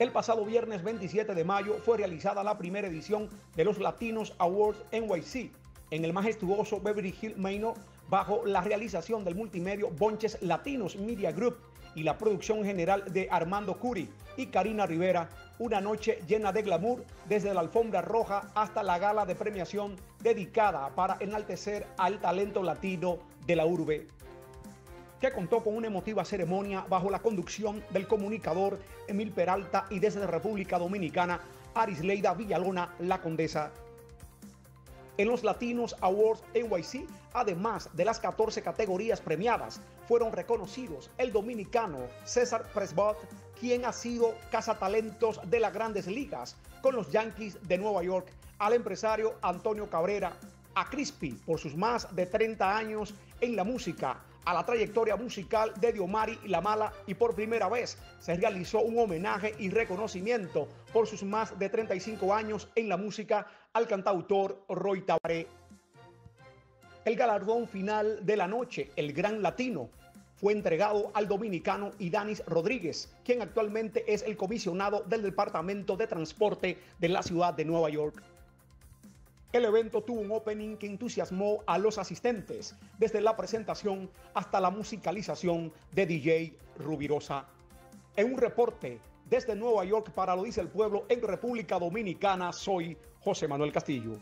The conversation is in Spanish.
El pasado viernes 27 de mayo fue realizada la primera edición de los Latinos Awards NYC en el majestuoso Beverly Hills Manor bajo la realización del multimedio Bonches Latinos Media Group y la producción general de Armando Curi y Karina Rivera, una noche llena de glamour desde la alfombra roja hasta la gala de premiación dedicada para enaltecer al talento latino de la urbe que contó con una emotiva ceremonia bajo la conducción del comunicador Emil Peralta y desde República Dominicana, Arisleida Villalona, la condesa. En los Latinos Awards NYC, además de las 14 categorías premiadas, fueron reconocidos el dominicano César Presbot, quien ha sido cazatalentos de las grandes ligas con los Yankees de Nueva York, al empresario Antonio Cabrera, a Crispy por sus más de 30 años en la música, a la trayectoria musical de Diomari y La Mala y por primera vez se realizó un homenaje y reconocimiento por sus más de 35 años en la música al cantautor Roy Tabaré. El galardón final de la noche, el Gran Latino, fue entregado al dominicano Idanis Rodríguez, quien actualmente es el comisionado del Departamento de Transporte de la ciudad de Nueva York. El evento tuvo un opening que entusiasmó a los asistentes, desde la presentación hasta la musicalización de DJ Rubirosa. En un reporte desde Nueva York para Lo dice el pueblo en República Dominicana, soy José Manuel Castillo.